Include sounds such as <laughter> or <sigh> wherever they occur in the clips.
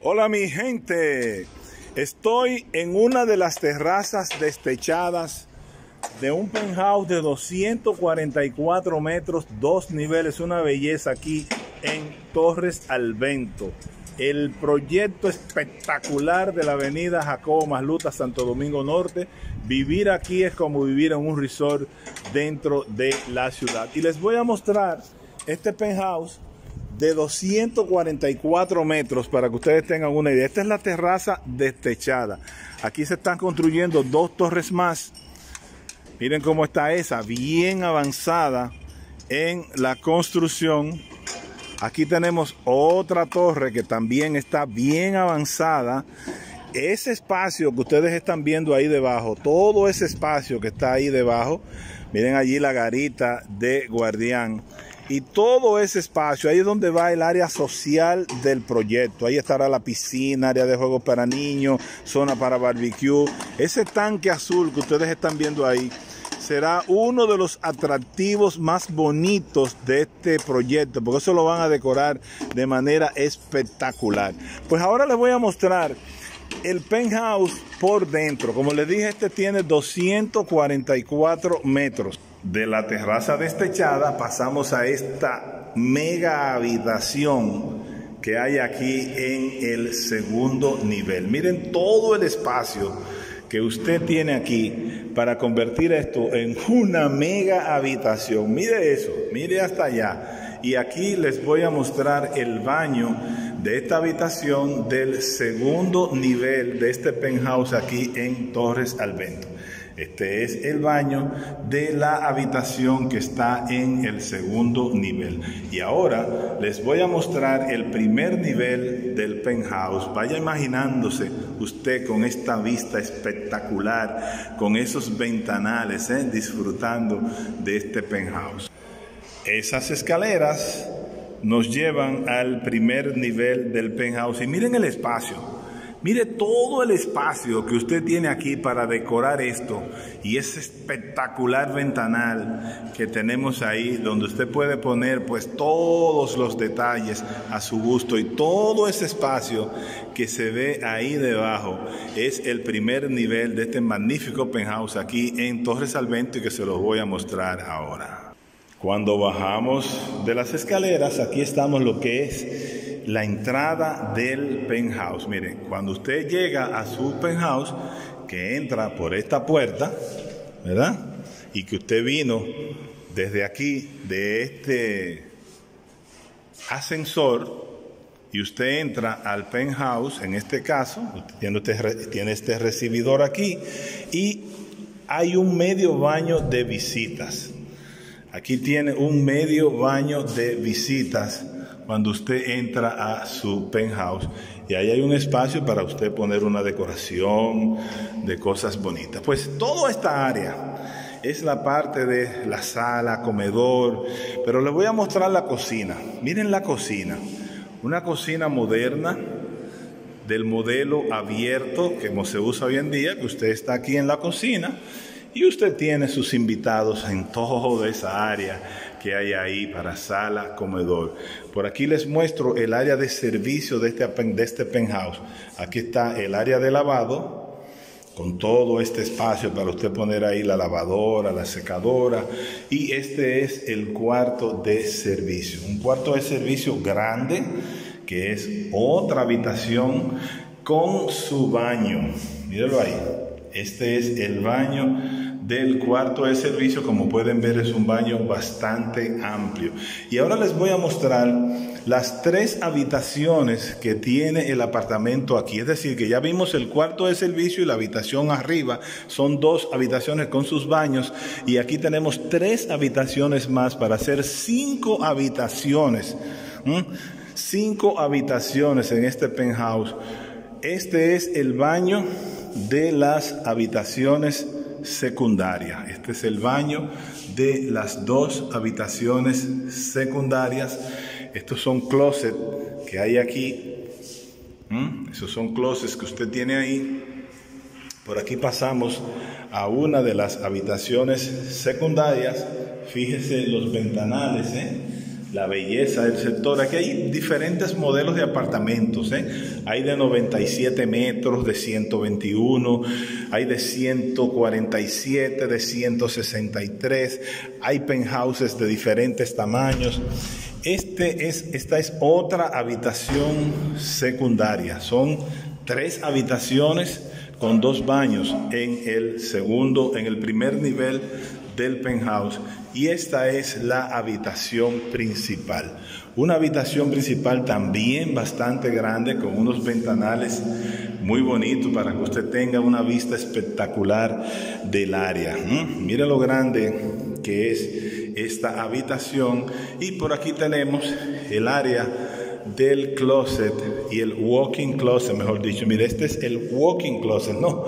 Hola mi gente, estoy en una de las terrazas destechadas de un penthouse de 244 metros, dos niveles, una belleza aquí en Torres Alvento. El proyecto espectacular de la avenida Jacobo Masluta, Santo Domingo Norte. Vivir aquí es como vivir en un resort dentro de la ciudad. Y les voy a mostrar este penthouse de 244 metros para que ustedes tengan una idea. Esta es la terraza destechada. Aquí se están construyendo dos torres más. Miren cómo está esa, bien avanzada en la construcción. Aquí tenemos otra torre que también está bien avanzada. Ese espacio que ustedes están viendo ahí debajo, todo ese espacio que está ahí debajo, miren allí la garita de guardián y todo ese espacio, ahí es donde va el área social del proyecto. Ahí estará la piscina, área de juegos para niños, zona para barbecue. Ese tanque azul que ustedes están viendo ahí será uno de los atractivos más bonitos de este proyecto, porque eso lo van a decorar de manera espectacular. Pues ahora les voy a mostrar el penthouse por dentro. Como les dije, este tiene 244 metros. De la terraza destechada pasamos a esta mega habitación que hay aquí en el segundo nivel. Miren todo el espacio que usted tiene aquí para convertir esto en una mega habitación. Mire eso, mire hasta allá. Y aquí les voy a mostrar el baño de esta habitación del segundo nivel de este penthouse aquí en Torres Alvento. Este es el baño de la habitación que está en el segundo nivel. Y ahora les voy a mostrar el primer nivel del penthouse. Vaya imaginándose usted con esta vista espectacular, con esos ventanales, ¿eh? disfrutando de este penthouse. Esas escaleras nos llevan al primer nivel del penthouse y miren el espacio. Mire todo el espacio que usted tiene aquí para decorar esto y ese espectacular ventanal que tenemos ahí donde usted puede poner pues todos los detalles a su gusto y todo ese espacio que se ve ahí debajo es el primer nivel de este magnífico penthouse aquí en Torres Salvento y que se los voy a mostrar ahora. Cuando bajamos de las escaleras, aquí estamos lo que es la entrada del penthouse. Mire, cuando usted llega a su penthouse, que entra por esta puerta, ¿verdad? Y que usted vino desde aquí, de este ascensor, y usted entra al penthouse, en este caso, tiene este recibidor aquí, y hay un medio baño de visitas. Aquí tiene un medio baño de visitas cuando usted entra a su penthouse y ahí hay un espacio para usted poner una decoración de cosas bonitas. Pues toda esta área es la parte de la sala, comedor, pero les voy a mostrar la cocina. Miren la cocina, una cocina moderna del modelo abierto que se usa hoy en día, que usted está aquí en la cocina y usted tiene sus invitados en <laughs> toda esa área que hay ahí para sala, comedor. Por aquí les muestro el área de servicio de este, de este penthouse. Aquí está el área de lavado, con todo este espacio para usted poner ahí la lavadora, la secadora. Y este es el cuarto de servicio. Un cuarto de servicio grande, que es otra habitación con su baño. Mírenlo ahí. Este es el baño del cuarto de servicio. Como pueden ver es un baño bastante amplio. Y ahora les voy a mostrar las tres habitaciones que tiene el apartamento aquí. Es decir, que ya vimos el cuarto de servicio y la habitación arriba. Son dos habitaciones con sus baños. Y aquí tenemos tres habitaciones más para hacer cinco habitaciones. Cinco habitaciones en este penthouse. Este es el baño de las habitaciones secundaria. Este es el baño de las dos habitaciones secundarias. Estos son closets que hay aquí. ¿Mm? Esos son closets que usted tiene ahí. Por aquí pasamos a una de las habitaciones secundarias. Fíjese los ventanales, ¿eh? La belleza del sector. Aquí hay diferentes modelos de apartamentos. ¿eh? Hay de 97 metros, de 121, hay de 147, de 163, hay penthouses de diferentes tamaños. Este es, esta es otra habitación secundaria. Son tres habitaciones con dos baños en el segundo, en el primer nivel del penthouse y esta es la habitación principal. Una habitación principal también bastante grande con unos ventanales muy bonitos para que usted tenga una vista espectacular del área. Mire lo grande que es esta habitación y por aquí tenemos el área del closet y el walking closet, mejor dicho. Mire, este es el walking closet, no.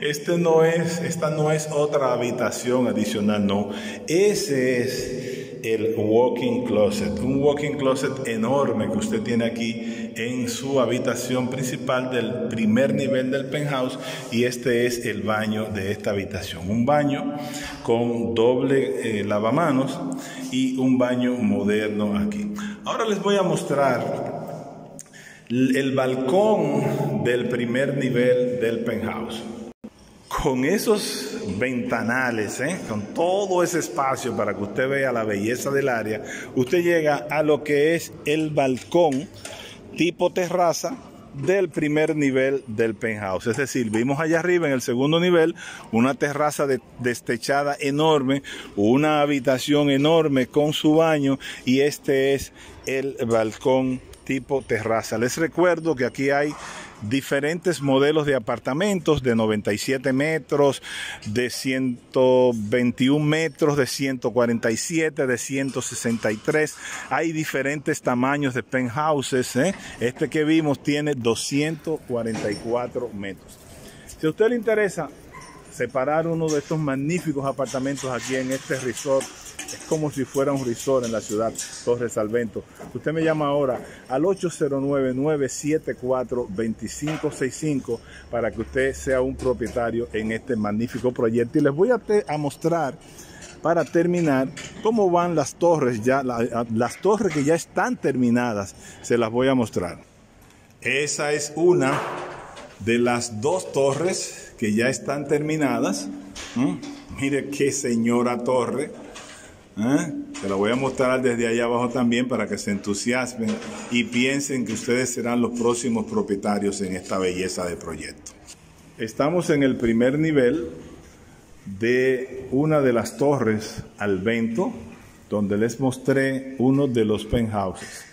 Este no es, esta no es otra habitación adicional, no. Ese es el walking closet, un walking closet enorme que usted tiene aquí en su habitación principal del primer nivel del penthouse y este es el baño de esta habitación, un baño con doble eh, lavamanos y un baño moderno aquí. Ahora les voy a mostrar el balcón del primer nivel del penthouse. Con esos ventanales, ¿eh? con todo ese espacio para que usted vea la belleza del área, usted llega a lo que es el balcón tipo terraza del primer nivel del penthouse. Es decir, vimos allá arriba en el segundo nivel una terraza destechada enorme, una habitación enorme con su baño y este es el balcón tipo terraza. Les recuerdo que aquí hay diferentes modelos de apartamentos de 97 metros, de 121 metros, de 147, de 163. Hay diferentes tamaños de penthouses. ¿eh? Este que vimos tiene 244 metros. Si a usted le interesa separar uno de estos magníficos apartamentos aquí en este resort es como si fuera un resort en la ciudad Torres Salvento. Usted me llama ahora al 809-974-2565 para que usted sea un propietario en este magnífico proyecto. Y les voy a, a mostrar para terminar cómo van las torres ya, las torres que ya están terminadas, se las voy a mostrar. Esa es una de las dos torres que ya están terminadas. ¿Mm? Mire qué señora torre ¿Eh? Te lo voy a mostrar desde allá abajo también para que se entusiasmen y piensen que ustedes serán los próximos propietarios en esta belleza de proyecto. Estamos en el primer nivel de una de las torres al vento, donde les mostré uno de los penthouses.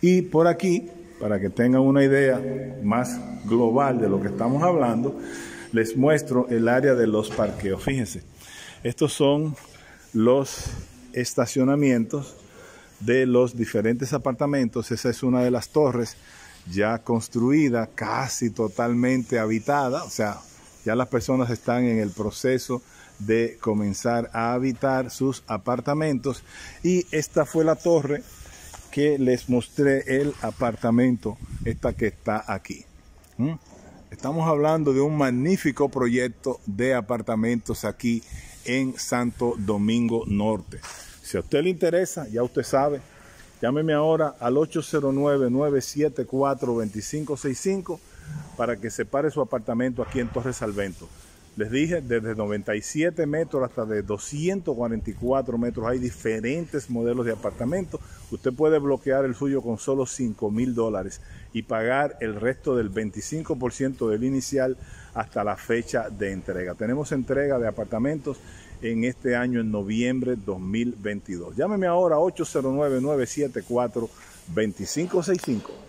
Y por aquí, para que tengan una idea más global de lo que estamos hablando, les muestro el área de los parqueos. Fíjense, estos son los estacionamientos de los diferentes apartamentos. Esa es una de las torres ya construida, casi totalmente habitada, o sea, ya las personas están en el proceso de comenzar a habitar sus apartamentos y esta fue la torre que les mostré el apartamento, esta que está aquí. ¿Mm? Estamos hablando de un magnífico proyecto de apartamentos aquí en Santo Domingo Norte. Si a usted le interesa, ya usted sabe, llámeme ahora al 809-974-2565 para que separe su apartamento aquí en Torres Salvento. Les dije, desde 97 metros hasta de 244 metros hay diferentes modelos de apartamentos. Usted puede bloquear el suyo con solo 5 mil dólares y pagar el resto del 25% del inicial hasta la fecha de entrega. Tenemos entrega de apartamentos en este año en noviembre 2022. Llámeme ahora a 809-974-2565.